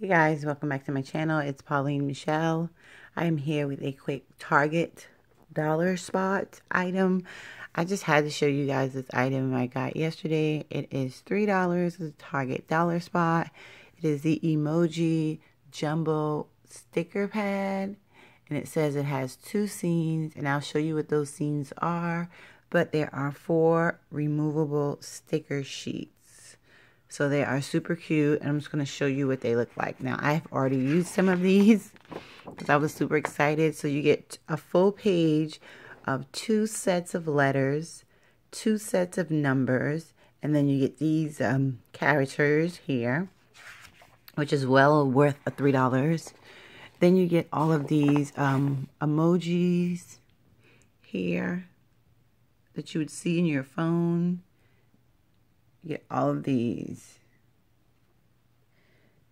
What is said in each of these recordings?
Hey guys, welcome back to my channel. It's Pauline Michelle. I am here with a quick Target dollar spot item. I just had to show you guys this item I got yesterday. It is $3 It's a Target dollar spot. It is the emoji jumbo sticker pad and it says it has two scenes and I'll show you what those scenes are but there are four removable sticker sheets so they are super cute. And I'm just going to show you what they look like. Now, I've already used some of these because I was super excited. So you get a full page of two sets of letters, two sets of numbers, and then you get these um, characters here, which is well worth a $3. Then you get all of these um, emojis here that you would see in your phone get all of these.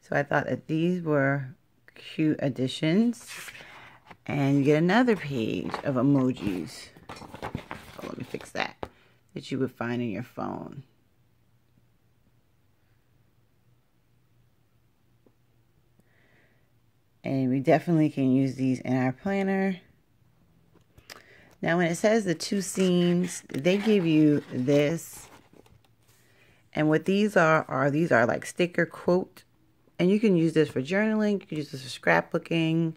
So I thought that these were cute additions. And you get another page of emojis. Oh, let me fix that. That you would find in your phone. And we definitely can use these in our planner. Now, when it says the two scenes, they give you this and what these are, are these are like sticker quote. And you can use this for journaling. You can use this for scrapbooking.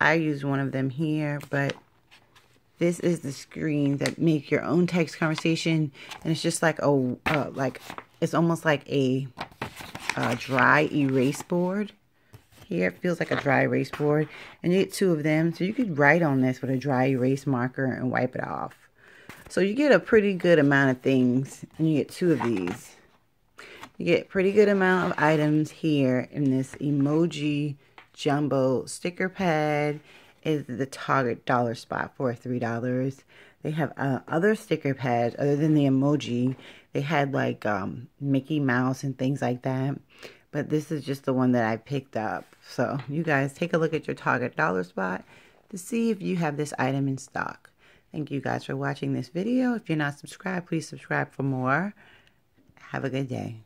I use one of them here, but this is the screen that make your own text conversation. And it's just like a, uh, like, it's almost like a, dry erase board. Here it feels like a dry erase board. And you get two of them. So you could write on this with a dry erase marker and wipe it off. So you get a pretty good amount of things. And you get two of these. You get pretty good amount of items here in this emoji jumbo sticker pad is the Target dollar spot for $3. They have uh, other sticker pads other than the emoji. They had like um, Mickey Mouse and things like that. But this is just the one that I picked up. So you guys take a look at your Target dollar spot to see if you have this item in stock. Thank you guys for watching this video. If you're not subscribed, please subscribe for more. Have a good day.